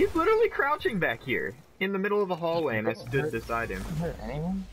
He's literally crouching back here in the middle of a hallway, and I stood beside him. Is there anyone?